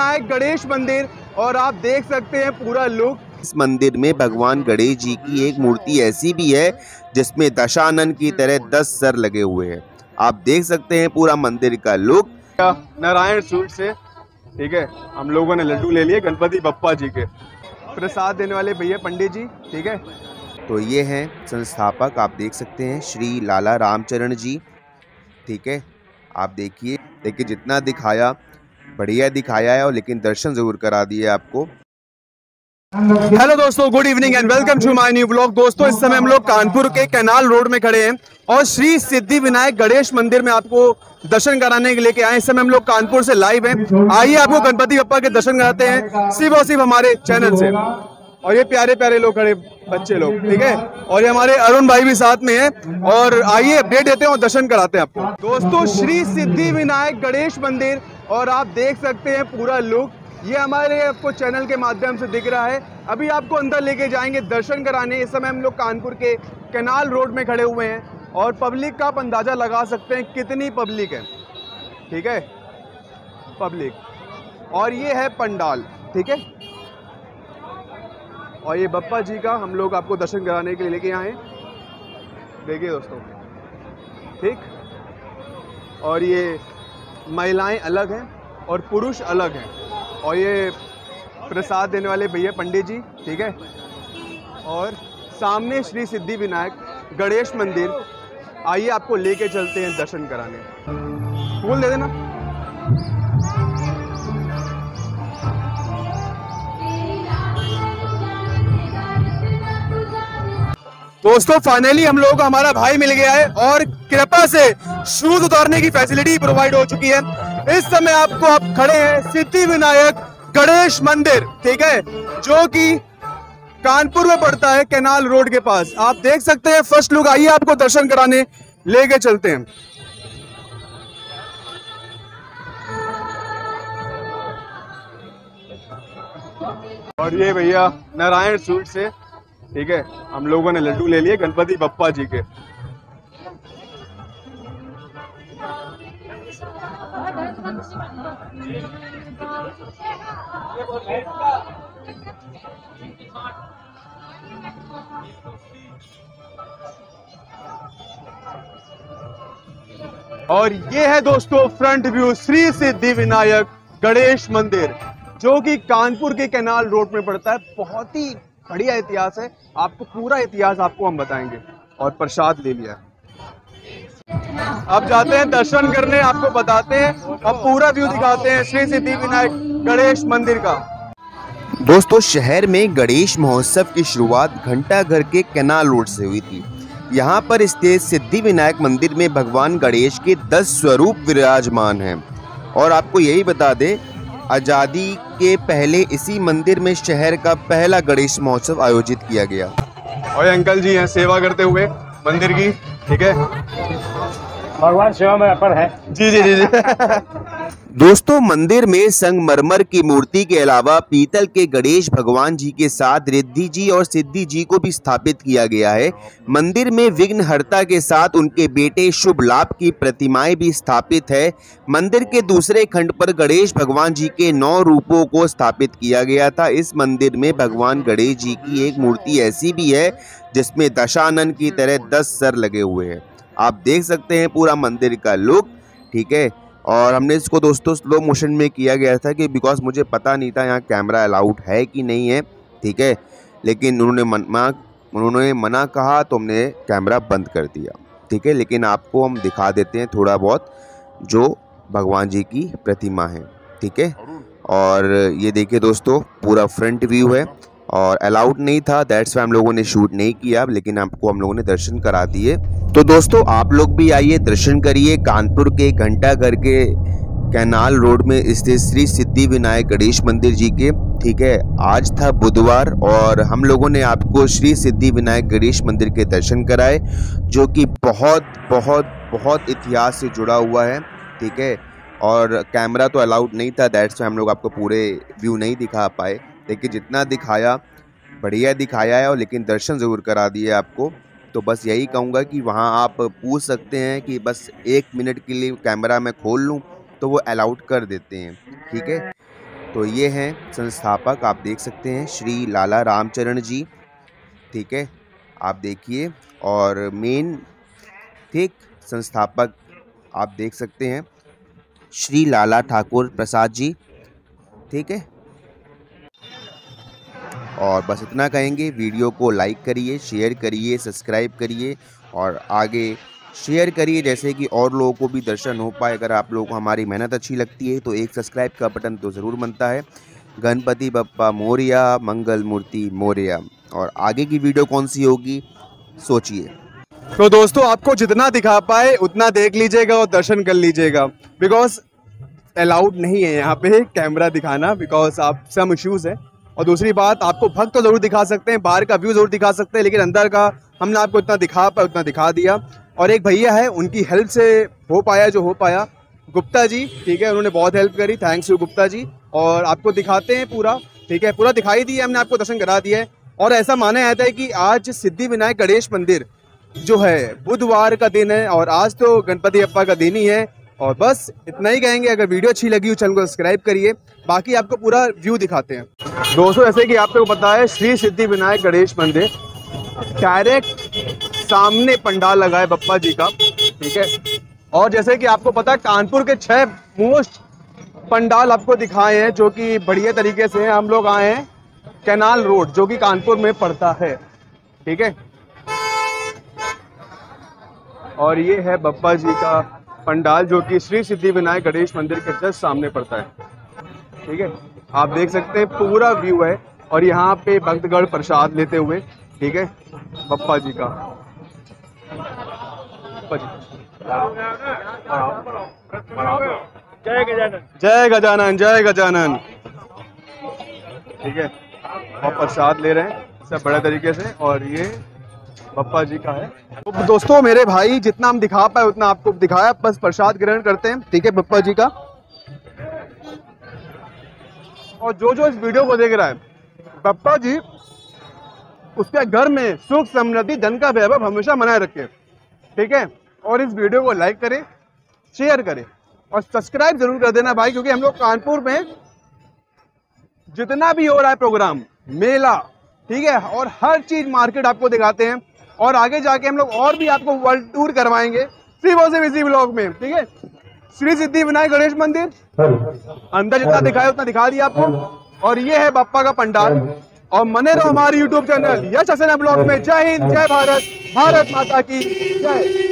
विनायक गणेश मंदिर और आप देख सकते हैं पूरा लुक। इस मंदिर में भगवान गणेश जी की एक मूर्ति ऐसी भी है जिसमें दशानन की तरह दस सर लगे हुए हैं। आप देख सकते हैं पूरा मंदिर का लुक। नारायण स्वीट से ठीक है हम लोगों ने लड्डू ले लिए गणपति बप्पा जी के। प्रसाद देने वाले भैया पंडित जी ठीक है। तो ये हैं संस्थापक आप देख सकते हैं श्री लाला रामचरण जी ठीक है। आप देखिए देखिए जितना दिखाया बढ़िया दिखाया है और लेकिन दर्शन ज़रूर करा दिए आपको। हेलो दोस्तों good evening and welcome to my new blog दोस्तों, इस समय हम लोग कानपुर के कैनाल रोड में खड़े हैं और श्री सिद्धि विनायक गणेश मंदिर में आपको दर्शन कराने के लेके आए इस समय हम लोग कानपुर से लाइव हैं। आइए आपको गणपति बप्पा के दर्शन कराते हैं। सिर्फ़ और सिर्फ़ हमारे चैनल से। और ये प्यारे प्यारे लोग खड़े बच्चे लोग, ठीक है? और ये हमारे अरुण भाई भी साथ में हैं। और आइए अपडेट देते हैं और दर्शन कराते हैं आपको। दोस्तों, श्री सिद्धि विनायक गणेश मंदिर, और आप देख सकते हैं पूरा लुक। ये हमारे आपको चैनल के माध्यम से दिख रहा है। अभी आपको अंदर लेके जाएँगे दर्शन कराने। इस समय हम लोग कानपुर के कैनाल रोड में खड़े हुए हैं। और पब्लिक का आप अंदाज़ा लगा सकते हैं कितनी पब्लिक है। ठीक है? पब्लिक। और ये है पंडाल, ठीक है? और ये बप्पा जी का हम लोग आपको दर्शन कराने के लिए लेके आए देखिए दोस्तों। ठीक? और ये महिलाएँ अलग हैं और पुरुष अलग हैं। और ये प्रसाद देने वाले भैया पंडित जी, ठीक है? और सामने श्री सिद्धि विनायक, गणेश मंदिर। आइए आपको लेके चलते हैं दर्शन कराने। फूल दे देना। दोस्तों फाइनली हम लोगों को हमारा भाई मिल गया है और कृपा से शूज़ उतारने की फैसिलिटी प्रोवाइड हो चुकी है। इस समय आपको आप खड़े हैं सिद्धि विनायक गणेश मंदिर, ठीक है? जो कि कानपुर में पड़ता है, कैनाल रोड के पास। आप देख सकते हैं फ़र्स्ट लुक आइए आपको दर्शन कराने लेके चलते हैं। और ये भैया नारायण स्वीट से ठीक है? हम लोगों ने लड्डू ले लिए गणपति बप्पा जी के। और ये है दोस्तों फ्रंट व्यू श्री सिद्धि विनायक गणेश मंदिर, जो कि कानपुर के कैनाल रोड में पड़ता है। बहुत ही बढ़िया इतिहास है। आपको पूरा इतिहास आपको हम बताएँगे और प्रसाद ले लिया। अब जाते हैं, दर्शन करने आपको बताते हैं, अब पूरा व्यू दिखाते हैं श्री सिद्धि विनायक गणेश मंदिर का। दोस्तों, शहर में गणेश महोत्सव की शुरुआत घंटा घर के कैनाल रोड से हुई थी। यहाँ पर स्थित सिद्धि विनायक मंदिर में भगवान गणेश के दस स्वरूप विराजमान हैं। और आपको यही बता दें आज़ादी के पहले इसी मंदिर में शहर का पहला गणेश महोत्सव आयोजित किया गया। और अंकल जी हैं, सेवा करते हुए मंदिर की, ठीक है? भगवान सेवा में अपर है। जी जी जी जी। दोस्तों, मंदिर में संगमरमर की मूर्ति के अलावा पीतल के गणेश भगवान जी के साथ रिद्धि जी और सिद्धि जी को भी स्थापित किया गया है। मंदिर में विघ्नहर्ता के साथ उनके बेटे शुभ लाभ की प्रतिमाएँ भी स्थापित है। मंदिर के दूसरे खंड पर गणेश भगवान जी के नौ रूपों को स्थापित किया गया था। इस मंदिर में भगवान गणेश जी की एक मूर्ति ऐसी भी है, जिसमें दशानन की तरह दस सर लगे हुए हैं। आप देख सकते हैं पूरा मंदिर का लुक ठीक है? और हमने इसको दोस्तों स्लो मोशन में किया गया था कि बिकॉज़ मुझे पता नहीं था यहाँ कैमरा अलाउड है कि नहीं है ठीक है? लेकिन उन्होंने मना उन्होंने मना कहा तो हमने कैमरा बंद कर दिया ठीक है? लेकिन आपको हम दिखा देते हैं थोड़ा बहुत जो भगवान जी की प्रतिमा है ठीक है? और ये देखिए दोस्तों पूरा फ्रंट व्यू है। और अलाउड नहीं था दैट्स वाई हम लोगों ने शूट नहीं किया, लेकिन आपको हम लोगों ने दर्शन करा दिए। तो दोस्तों, आप लोग भी आइए, दर्शन करिए, कानपुर के घंटा घर के कैनाल रोड में स्थित श्री सिद्धि विनायक गणेश मंदिर जी के, ठीक है, आज था बुधवार और हम लोगों ने आपको श्री सिद्धि विनायक गणेश मंदिर के दर्शन कराए, जो कि बहुत बहुत बहुत इतिहास से जुड़ा हुआ है, ठीक है, और कैमरा तो अलाउड नहीं था दैट्स हम लोग आपको पूरे व्यू नहीं दिखा पाए। लेकिन जितना दिखाया, बढ़िया दिखाया है और लेकिन दर्शन ज़रूर करा दिए आपको। तो बस यही कहूँगा कि वहाँ आप पूछ सकते हैं कि बस एक मिनट के लिए कैमरा मैं खोल लूँ तो वो अलाउड कर देते हैं, ठीक है? तो ये हैं संस्थापक, आप देख सकते हैं, श्री लाला रामचरण जी, ठीक है? आप देखिए, और मेन ठीक संस्थापक, आप देख सकते हैं, श्री लाला ठाकुर प्रसाद जी, ठीक है? और बस इतना कहेंगे, वीडियो को लाइक करिए शेयर करिए सब्सक्राइब करिए और आगे शेयर करिए जैसे कि और लोगों को भी दर्शन हो पाए। अगर आप लोगों को हमारी मेहनत अच्छी लगती है तो एक सब्सक्राइब का बटन तो ज़रूर बनता है। गणपति बप्पा मौर्या, मंगल मूर्ति मौर्या। और आगे की वीडियो कौन सी होगी, सोचिए। तो दोस्तों, आपको जितना दिखा पाए, उतना देख लीजिएगा और दर्शन कर लीजिएगा। बिकॉज़ अलाउड नहीं है यहाँ पे कैमरा दिखाना बिकॉज़ आप सम इश्यूज़ है। और दूसरी बात, आपको भक्त तो ज़रूर दिखा सकते हैं, बाहर का व्यू ज़रूर दिखा सकते हैं, लेकिन अंदर का हमने आपको इतना दिखा पाया उतना दिखा दिया। और एक भैया है, उनकी हेल्प से हो पाया जो हो पाया। गुप्ता जी, ठीक है, उन्होंने बहुत हेल्प करी थैंक्स यू गुप्ता जी। और आपको दिखाते हैं पूरा, ठीक है, पूरा दिखाई दिया, हमने आपको दर्शन करा दिया है। और ऐसा माना जाता है कि आज सिद्धि विनायक गणेश मंदिर जो है, बुधवार का दिन है, और आज तो गणपति अप्पा का दिन ही है। और बस इतना ही कहेंगे, अगर वीडियो अच्छी लगी हो, चैनल को सब्सक्राइब करिए। बाकी आपको पूरा व्यू दिखाते हैं। दोस्तों ऐसे कि आपको पता है, श्री सिद्धि विनायक गणेश मंदिर डायरेक्ट सामने पंडाल लगा है बप्पा जी का, ठीक है? और जैसे कि आपको पता है, कानपुर के छह मोस्ट पंडाल आपको दिखाए हैं, जो कि बढ़िया तरीके से हम लोग आए हैं कैनाल रोड, जो कि कानपुर में पड़ता है, ठीक है? और ये है बप्पा जी का पंडाल जो कि श्री सिद्धि विनायक गणेश मंदिर के जस्ट सामने पड़ता है। ठीक है? आप देख सकते हैं पूरा व्यू है और यहाँ पे भक्तगढ़ प्रसाद लेते हुए ठीक है? बप्पा जी का। जय गजानन। जय गजानन जय गजानन। ठीक है? और प्रसाद ले रहे हैं सब बड़े तरीके से और ये पप्पा जी का है। तो दोस्तों, मेरे भाई जितना हम दिखा पाए उतना आपको दिखाया। बस प्रसाद ग्रहण करते हैं। ठीक है, पप्पा जी का। और जो जो इस वीडियो को देख रहा है, पप्पा जी, उसके घर में सुख समृद्धि, धन का वैभव हमेशा मनाए रखे। ठीक है? और इस वीडियो को लाइक करें शेयर करें। और सब्सक्राइब ज़रूर कर देना भाई, क्योंकि हम लोग कानपुर में जितना भी हो रहा है प्रोग्राम मेला ठीक है? और हर चीज़ मार्केट आपको दिखाते हैं। और आगे जाके हम लोग और भी आपको वर्ल्ड टूर करवाएँगे। फ्री से इसी ब्लॉग में ठीक है? श्री सिद्धि विनायक गणेश मंदिर। अंदर जितना दिखाया उतना दिखा दिया आपको। और ये है बप्पा का पंडाल। और मने रहो हमारे YouTube channel Yash Hasan blog में। जय हिंद जय भारत। भारत माता की जय।